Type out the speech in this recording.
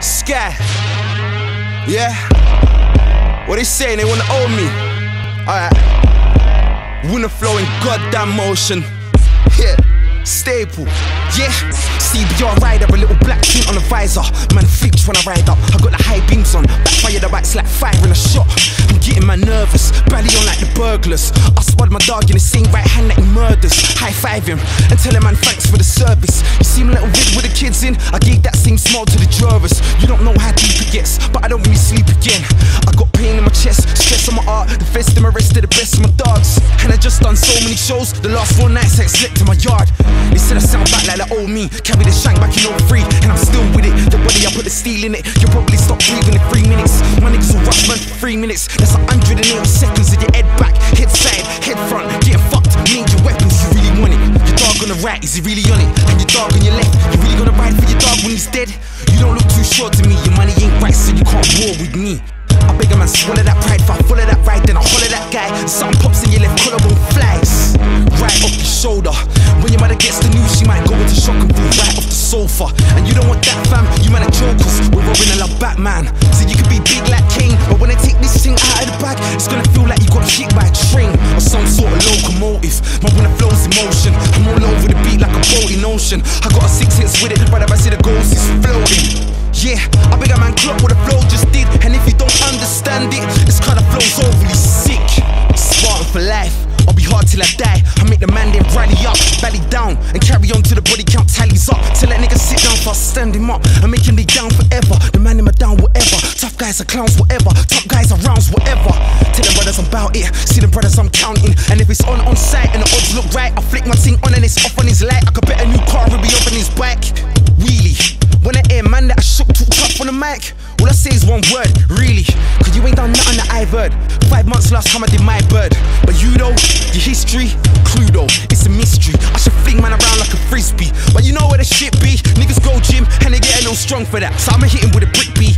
Sky. Yeah. What they saying? They wanna own me. Alright. Winner flow in goddamn motion. Yeah. Staple. Yeah. CBR rider, a little black tint on the visor. Man freaks when I ride up. I got the high beams on. Backfire the bikes like firing a shot. I'm getting my nervous. Belly on like the burglars. I spot my dog in the same right hand that he murders. High five him and tell him man thanks for the service. You see my little vid with the kids in? I gave that same smile to the jurors. You don't know how deep it gets, but I don't really sleep again. I got pain in my chest, stress on my heart. The best in my rest of the best of my dogs. And I just done so many shows. The last four nights I slept in my yard. They said I sound back like the old me. Carry the shank back in 03, and I'm still with it. The body, I put the steel in it. You'll probably stop breathing in three minutes. My niggas will rush man for three minutes. That's a hundred and eighty seconds of he really on it? And your dog on your left, you really gonna ride for your dog when he's dead? You don't look too short to me, your money ain't right, so you can't war with me. I beg a man, swallow that pride, if I follow that ride, then I holler that guy. Something pops in your left collarbone flies. Right off your shoulder. When your mother gets the news, she might go into shock and fall right off the sofa. And you don't want that fam, you man are jokers. We're Robin a love Batman. So you could be big like King, but when I take this thing out of the bag, it's gonna feel like you got hit by a train or some sort of locomotive. My when it flows in motion, I'm all over in ocean. I got a six hits with it, but if I see the ghost, it's floating. Yeah, I a man clock what the flow just did. And if you don't understand it, this kind of flow's overly sick. Spartan for life. I'll be hard till I die. I make the man then rally up, belly down, and carry on till the body count tallies up. Till that nigga sit down fast, stand him up, and make him lay down forever. The man in my down, whatever. Guys are clowns, whatever. Top guys are rounds, whatever. Tell them brothers I'm about it. See them brothers I'm counting. And if it's on on site and the odds look right, I flick my thing on and it's off on his light. I could bet a new car will be up on his back. Wheelie. When I hear man that I shook too tough on the mic, all I say is one word, really. Cause you ain't done nothing that I've heard. Five months last time I did my bird. But you though, your history, Cluedo, it's a mystery. I should fling man around like a frisbee. But you know where the shit be? Niggas go gym and they get a little strong for that. So I'ma hit him with a brick B.